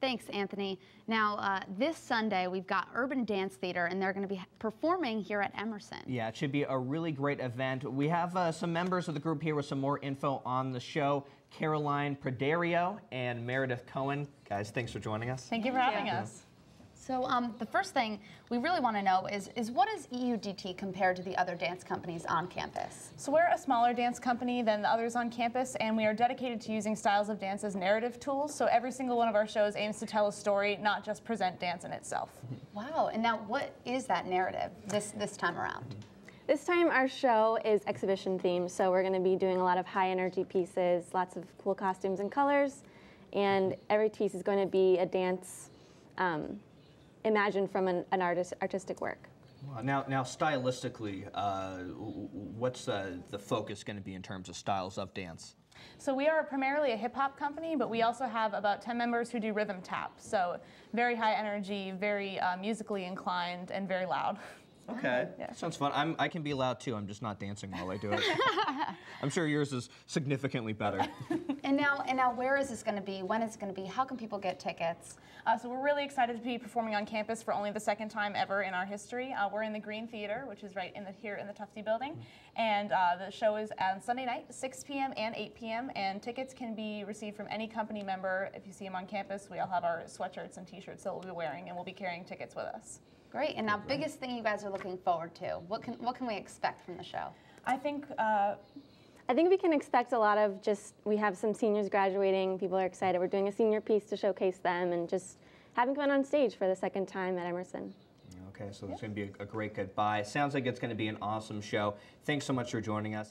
Thanks, Anthony. Now, uh, this Sunday, we've got Urban Dance Theater, and they're going to be performing here at Emerson. Yeah, it should be a really great event. We have uh, some members of the group here with some more info on the show. Caroline Praderio and Meredith Cohen. Guys, thanks for joining us. Thank you for having us. So um, the first thing we really want to know is, is what is EUDT compared to the other dance companies on campus? So we're a smaller dance company than the others on campus, and we are dedicated to using styles of dance as narrative tools. So every single one of our shows aims to tell a story, not just present dance in itself. Wow, and now what is that narrative this, this time around? This time our show is exhibition themed, so we're going to be doing a lot of high energy pieces, lots of cool costumes and colors, and every piece is going to be a dance um, imagined from an, an artist, artistic work. Well, Now, now, stylistically, uh, w- w- what's uh, the focus going to be in terms of styles of dance? So we are primarily a hip hop company, but we also have about 10 members who do rhythm tap. So very high energy, very uh, musically inclined, and very loud. Okay, sounds fun. I'm, I can be loud too. I'm just not dancing while I do it. I'm sure yours is significantly better. And now, and now, where is this going to be? When is it going to be? How can people get tickets? Uh, so we're really excited to be performing on campus for only the second time ever in our history. Uh, we're in the Greene Theater, which is right in the here in the Tufte Building, and uh, the show is on Sunday night, 6 p.m. and 8 p.m. And tickets can be received from any company member. If you see them on campus, we all have our sweatshirts and T-shirts that we'll be wearing, and we'll be carrying tickets with us. Great. And now, biggest thing you guys are looking forward to? What can what can we expect from the show? I think uh, I think we can expect a lot of just, we have some seniors graduating, people are excited. We're doing a senior piece to showcase them and just having fun on stage for the second time at Emerson. Okay, so it's going to be a, a great goodbye. Sounds like it's going to be an awesome show. Thanks so much for joining us.